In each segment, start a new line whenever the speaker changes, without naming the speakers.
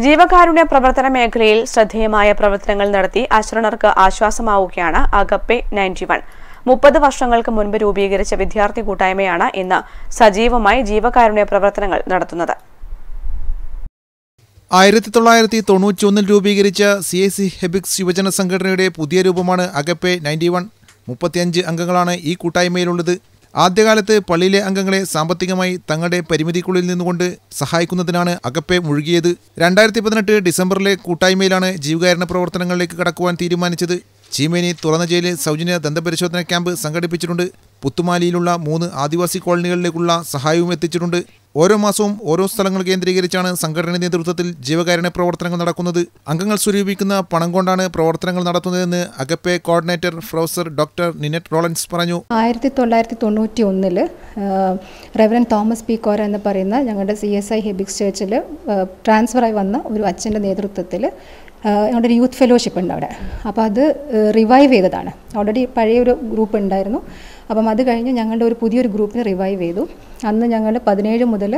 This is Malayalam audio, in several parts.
ജീവകാരുണ്യ പ്രവർത്തന മേഖലയിൽ ശ്രദ്ധേയമായ പ്രവർത്തനങ്ങൾ നടത്തി അശ്രണർക്ക് ആശ്വാസമാവുകയാണ് അഗപ്പെ നയന്റി വൺ. മുപ്പത് വർഷങ്ങൾക്ക് മുൻപ് രൂപീകരിച്ച വിദ്യാർത്ഥി കൂട്ടായ്മയാണ് ഇന്ന് സജീവമായി ജീവകാരുണ്യ പ്രവർത്തനങ്ങൾ നടത്തുന്നത്.
ആയിരത്തി തൊള്ളായിരത്തി തൊണ്ണൂറ്റി ഒന്നിൽ രൂപീകരിച്ച സി എ സി ഹെബിക്സ് യുവജന സംഘടനയുടെ പുതിയ രൂപമാണ് അഗപ്പെ നയന്റി വൺ. മുപ്പത്തിയഞ്ച് അംഗങ്ങളാണ് ഈ കൂട്ടായ്മയിലുള്ളത്. ആദ്യകാലത്ത് പള്ളിയിലെ അംഗങ്ങളെ സാമ്പത്തികമായി തങ്ങളുടെ പരിമിതിക്കുള്ളിൽ നിന്നുകൊണ്ട് സഹായിക്കുന്നതിനാണ് അകപ്പെ മുഴുകിയത്. രണ്ടായിരത്തി പതിനെട്ട് ഡിസംബറിലെ കൂട്ടായ്മയിലാണ് ജീവകാരുണ്യ പ്രവർത്തനങ്ങളിലേക്ക് കടക്കുവാൻ തീരുമാനിച്ചത് ചീമേനി തുറന്ന ജയിലിൽ സൗജന്യ ദന്തപരിശോധന ക്യാമ്പ് സംഘടിപ്പിച്ചിട്ടുണ്ട്. പുത്തുമാലിയിലുള്ള മൂന്ന് ആദിവാസി കോളനികളിലേക്കുള്ള സഹായവും എത്തിച്ചിട്ടുണ്ട്. ഓരോ മാസവും ഓരോ സ്ഥലങ്ങൾ കേന്ദ്രീകരിച്ചാണ് സംഘടന നേതൃത്വത്തിൽ ജീവകാരുണ്യ പ്രവർത്തനങ്ങൾ നടക്കുന്നത്. അംഗങ്ങൾ സ്വരൂപിക്കുന്ന പണം കൊണ്ടാണ് പ്രവർത്തനങ്ങൾ നടത്തുന്നതെന്ന് അഗപ്പെ കോർഡിനേറ്റർ പ്രൊഫസർ ഡോക്ടർ നിനറ്റ് റോളൻസ് പറഞ്ഞു.
ആയിരത്തി തൊള്ളായിരത്തി തൊണ്ണൂറ്റി ഒന്നിൽ റെവറൻ തോമസ് പി. കോര എന്ന് പറയുന്ന ഞങ്ങളുടെ സി. എസ്. ഐ. ഹെബിക്സ് ചേർച്ചിൽ ട്രാൻസ്ഫറായി വന്ന ഒരു അച്ഛന്റെ നേതൃത്വത്തിൽ ഞങ്ങളുടെ ഒരു യൂത്ത് ഫെലോഷിപ്പ് ഉണ്ട് അവിടെ. അപ്പോൾ അത് റിവൈവ് ചെയ്തതാണ്. ഓൾറെഡി പഴയൊരു ഗ്രൂപ്പ് ഉണ്ടായിരുന്നു. അപ്പം അത് കഴിഞ്ഞ് ഞങ്ങളുടെ ഒരു പുതിയൊരു ഗ്രൂപ്പിനെ റിവൈവ് ചെയ്തു. അന്ന് ഞങ്ങൾ പതിനേഴ് മുതൽ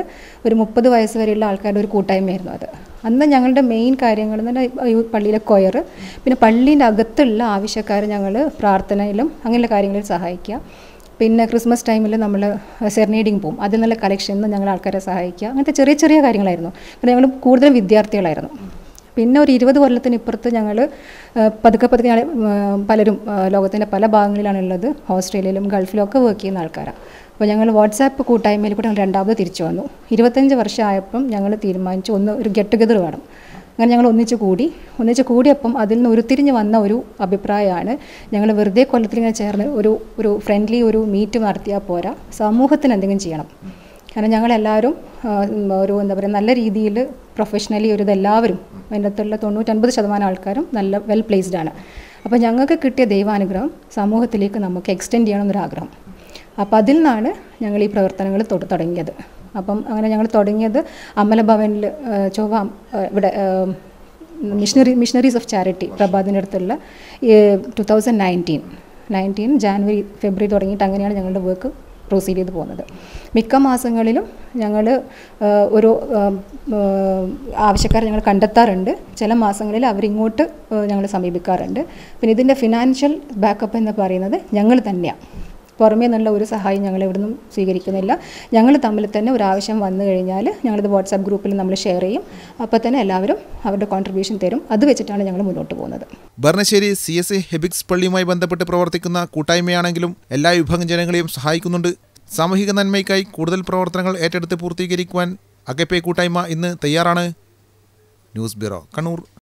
ഒരു മുപ്പത് വയസ്സ് വരെയുള്ള ആൾക്കാരുടെ ഒരു കൂട്ടായ്മയായിരുന്നു അത്. അന്ന് ഞങ്ങളുടെ മെയിൻ കാര്യങ്ങൾ എന്ന് പറഞ്ഞാൽ പള്ളിയിലെ കൊയർ പിന്നെ പള്ളീന്റെ അകത്തുള്ള ആവശ്യക്കാരെ ഞങ്ങൾ പ്രാർത്ഥനയിലും അങ്ങനെയുള്ള കാര്യങ്ങളിൽ സഹായിക്കുക. പിന്നെ ക്രിസ്മസ് ടൈമിൽ നമ്മൾ സെർനീഡിങ് പോകും അതിൽ നിന്നുള്ള കളക്ഷനിൽ ഞങ്ങൾ ആൾക്കാരെ സഹായിക്കുക. അങ്ങനത്തെ ചെറിയ ചെറിയ കാര്യങ്ങളായിരുന്നു. പിന്നെ ഞങ്ങൾ കൂടുതലും വിദ്യാർത്ഥികളായിരുന്നു. പിന്നെ ഒരു ഇരുപത് കൊല്ലത്തിന് ഇപ്പുറത്ത് ഞങ്ങൾ പതുക്കെ പതുക്കെ ഞങ്ങൾ പലരും ലോകത്തിന്റെ പല ഭാഗങ്ങളിലാണ് ഉള്ളത് ഓസ്ട്രേലിയയിലും ഗൾഫിലും ഒക്കെ വർക്ക് ചെയ്യുന്ന ആൾക്കാരാണ് അപ്പോൾ ഞങ്ങൾ വാട്സാപ്പ് കൂട്ടായ്മയിൽ കൂടെ ഞങ്ങൾ രണ്ടാമത് തിരിച്ചു വന്നു. ഇരുപത്തഞ്ച് വർഷമായപ്പം ഞങ്ങൾ തീരുമാനിച്ചു ഒന്ന് ഒരു ഗെറ്റ് ടുഗദർ വേണം. അങ്ങനെ ഞങ്ങൾ ഒന്നിച്ച് കൂടി. ഒന്നിച്ച് കൂടിയപ്പം അതിൽ നിന്ന് ഉരുത്തിരിഞ്ഞ് വന്ന ഒരു അഭിപ്രായമാണ് ഞങ്ങൾ വെറുതെ കൊല്ലത്തിൽ ഇങ്ങനെ ചേർന്ന് ഒരു ഒരു ഫ്രണ്ട്ലി ഒരു മീറ്റ് നടത്തിയാൽ പോരാ. സമൂഹത്തിന് എന്തെങ്കിലും ചെയ്യണം. കാരണം ഞങ്ങളെല്ലാവരും ഒരു എന്താ പറയുക നല്ല രീതിയിൽ പ്രൊഫഷണലി ഒരു ഇതെല്ലാവരും അതിന്റെ അകത്തുള്ള തൊണ്ണൂറ്റൻപത് ശതമാനം ആൾക്കാരും നല്ല വെൽ പ്ലേസ്ഡ് ആണ്. അപ്പോൾ ഞങ്ങൾക്ക് കിട്ടിയ ദൈവാനുഗ്രഹം സമൂഹത്തിലേക്ക് നമുക്ക് എക്സ്റ്റെൻഡ് ചെയ്യണമെന്നൊരാഗ്രഹം. അപ്പോൾ അതിൽ നിന്നാണ് ഞങ്ങൾ ഈ പ്രവർത്തനങ്ങൾ തുടങ്ങിയത്. അപ്പം അങ്ങനെ ഞങ്ങൾ തുടങ്ങിയത് അമലഭവനിൽ ചൊവ്വ ഇവിടെ മിഷണറി മിഷണറീസ് ഓഫ് ചാരിറ്റി പ്രഭാതിന്റെ അടുത്തുള്ള two thousand nineteen nineteen January February തുടങ്ങിയിട്ട് അങ്ങനെയാണ് ഞങ്ങളുടെ വർക്ക് പ്രൊസീഡ് ചെയ്ത് പോകുന്നത്. മിക്ക മാസങ്ങളിലും ഞങ്ങൾ ഒരു ആവശ്യക്കാരെ ഞങ്ങൾ കണ്ടെത്താറുണ്ട്. ചില മാസങ്ങളിൽ അവരിങ്ങോട്ട് ഞങ്ങൾ സമീപിക്കാറുണ്ട്. പിന്നെ ഇതിന്റെ ഫിനാൻഷ്യൽ ബാക്കപ്പ് എന്ന് പറയുന്നത് ഞങ്ങൾ തന്നെയാണ് പുറമേ നിന്നുള്ള ഒരു സഹായം ഞങ്ങൾ ഇവിടുന്ന് സ്വീകരിക്കുന്നില്ല. ഞങ്ങൾ തമ്മിൽ തന്നെ ഒരു ആവശ്യം വന്നു കഴിഞ്ഞാൽ ഞങ്ങളിത് വാട്സാപ്പ് ഗ്രൂപ്പിൽ നമ്മൾ ഷെയർ ചെയ്യും. അപ്പോൾ തന്നെ എല്ലാവരും അവരുടെ കോൺട്രിബ്യൂഷൻ തരും. അത് വെച്ചിട്ടാണ് ഞങ്ങൾ മുന്നോട്ട് പോകുന്നത്.
ഭരണശ്ശേരി സി എസ് എ ഹെബിക്സ് പള്ളിയുമായി ബന്ധപ്പെട്ട് പ്രവർത്തിക്കുന്ന കൂട്ടായ്മയാണെങ്കിലും എല്ലാ വിഭാഗം ജനങ്ങളെയും സഹായിക്കുന്നുണ്ട്. സാമൂഹിക നന്മയ്ക്കായി കൂടുതൽ പ്രവർത്തനങ്ങൾ ഏറ്റെടുത്ത് പൂർത്തീകരിക്കുവാൻ അകപ്പേ കൂട്ടായ്മ ഇന്ന് തയ്യാറാണ്. News bureau Kannur.